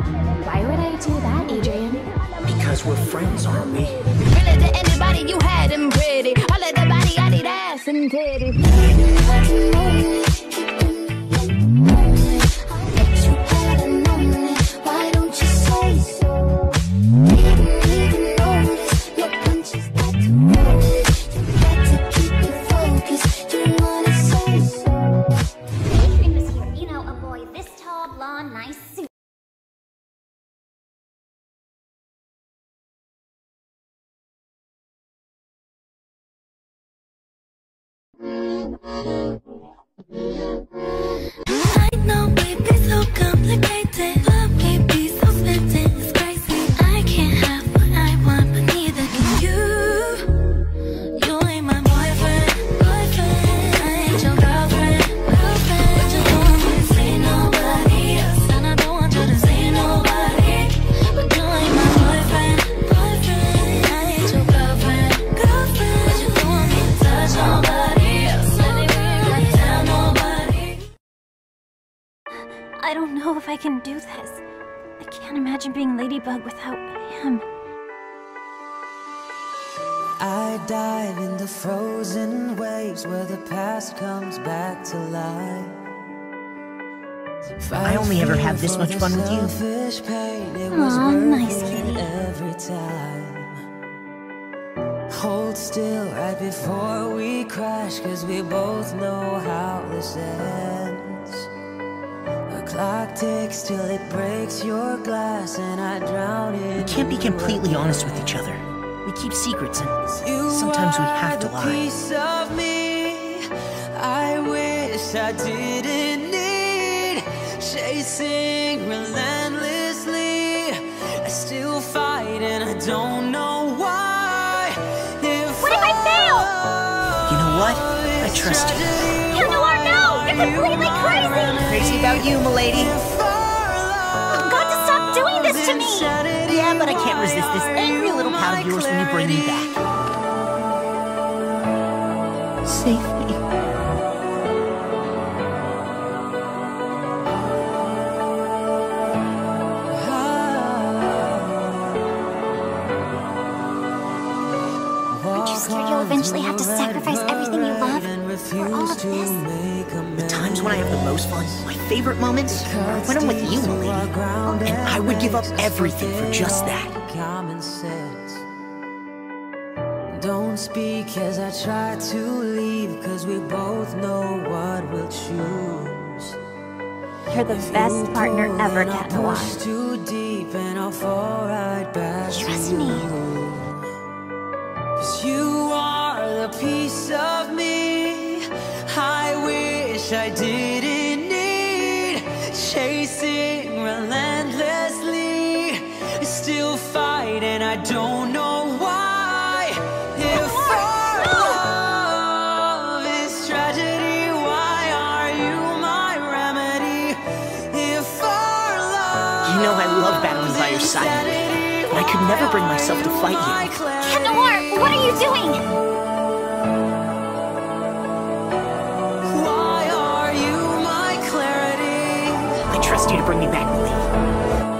Why would I do that, Adrien? Because we're friends, aren't we? Really to anybody, you had them pretty. All of the body, I need ass and titties. I know be so complicated, I I can't imagine being Ladybug without him. I dive in the frozen waves where the past comes back to life. I only ever have this much fun with you. you. Aw, nice kitty. Every time. Hold still right before we crash, cause we both know how this ends. Clock ticks till it breaks your glass, and I drown in We can't be completely honest with each other. We keep secrets, and sometimes we have to lie. piece of me I wish I didn't need chasing relentlessly. I still fight and I don't know why. If What if I fail? You know what? I trust you. You know what? You're completely crazy! Crazy about you, milady. You've got to stop doing this to me! Yeah, but I can't resist this angry little pout of yours when you bring me back. Safely. Aren't you scared you'll eventually have to sacrifice love for all of this? The times when I have the most fun, my favorite moments, are when I'm with you, milady. And I would give up everything for just that. Common sense. Don't speak as I try to leave, cause we both know what we'll choose. You're the best partner ever, Pull and Cat Noir. too deep and I'll fall right back Trust to me. you. Cause you are the piece of me I wish I didn't need Chasing relentlessly Still fight and I don't know why If our love is tragedy Why are you my remedy? If our love You know I love battling by your side. But I could never bring myself to fight you. Cat Noir, what are you doing? You to bring me back, milady.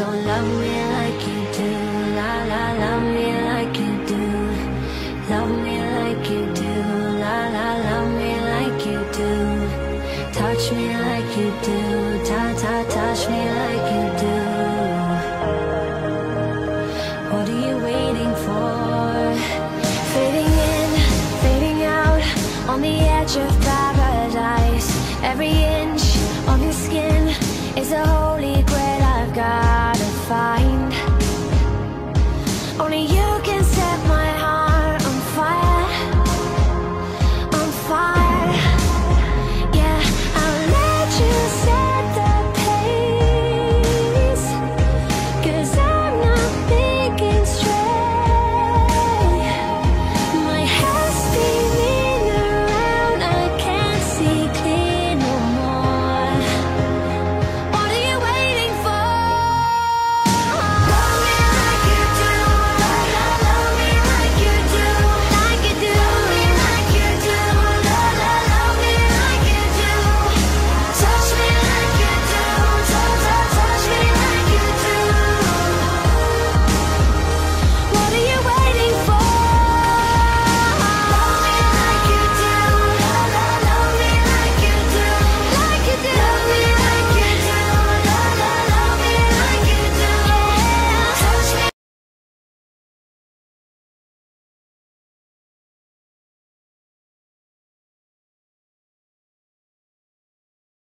so love me like you do, la la love me. Only you.